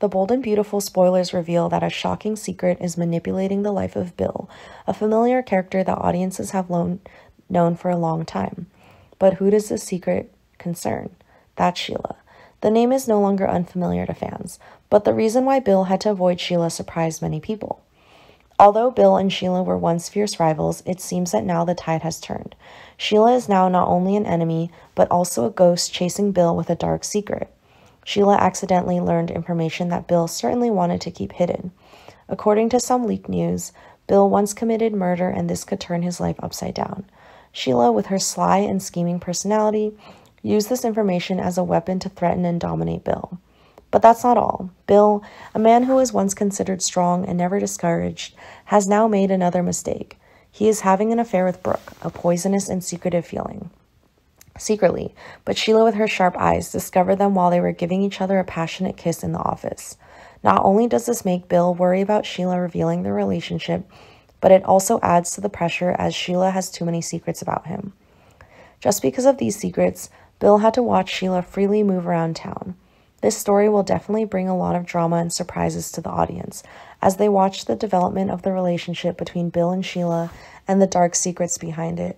The Bold and Beautiful spoilers reveal that a shocking secret is manipulating the life of Bill, a familiar character that audiences have known, known for a long time. But who does this secret concern? That's Sheila. The name is no longer unfamiliar to fans, but the reason why Bill had to avoid Sheila surprised many people. Although Bill and Sheila were once fierce rivals, it seems that now the tide has turned. Sheila is now not only an enemy, but also a ghost chasing Bill with a dark secret. Sheila accidentally learned information that Bill certainly wanted to keep hidden. According to some leaked news, Bill once committed murder and this could turn his life upside down. Sheila, with her sly and scheming personality, used this information as a weapon to threaten and dominate Bill. But that's not all. Bill, a man who was once considered strong and never discouraged, has now made another mistake. He is having an affair with Brooke, a poisonous and secretive feeling. Secretly, but Sheila, with her sharp eyes, discovered them while they were giving each other a passionate kiss in the office. Not only does this make Bill worry about Sheila revealing their relationship, but it also adds to the pressure as Sheila has too many secrets about him. Just because of these secrets, Bill had to watch Sheila freely move around town. This story will definitely bring a lot of drama and surprises to the audience as they watch the development of the relationship between Bill and Sheila and the dark secrets behind it.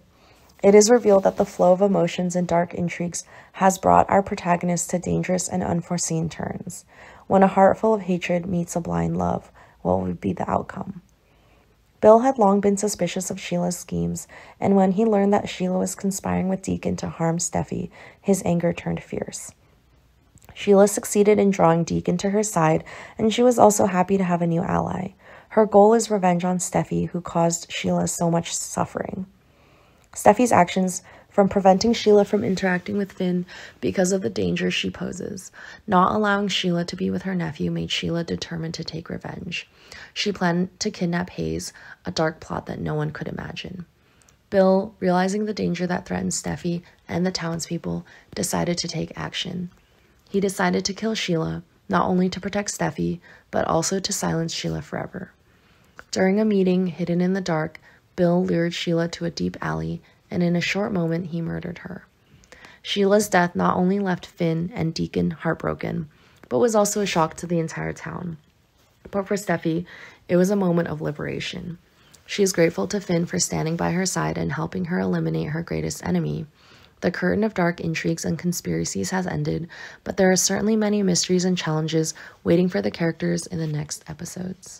It is revealed that the flow of emotions and dark intrigues has brought our protagonists to dangerous and unforeseen turns. When a heart full of hatred meets a blind love, what would be the outcome? Bill had long been suspicious of Sheila's schemes, and when he learned that Sheila was conspiring with Deacon to harm Steffy, his anger turned fierce. Sheila succeeded in drawing Deacon to her side, and she was also happy to have a new ally. Her goal is revenge on Steffy, who caused Sheila so much suffering. Steffy's actions from preventing Sheila from interacting with Finn because of the danger she poses. Not allowing Sheila to be with her nephew made Sheila determined to take revenge. She planned to kidnap Hayes, a dark plot that no one could imagine. Bill, realizing the danger that threatened Steffy and the townspeople, decided to take action. He decided to kill Sheila, not only to protect Steffy, but also to silence Sheila forever. During a meeting hidden in the dark, Bill lured Sheila to a deep alley, and in a short moment, he murdered her. Sheila's death not only left Finn and Deacon heartbroken, but was also a shock to the entire town. But for Steffy, it was a moment of liberation. She is grateful to Finn for standing by her side and helping her eliminate her greatest enemy. The curtain of dark intrigues and conspiracies has ended, but there are certainly many mysteries and challenges waiting for the characters in the next episodes.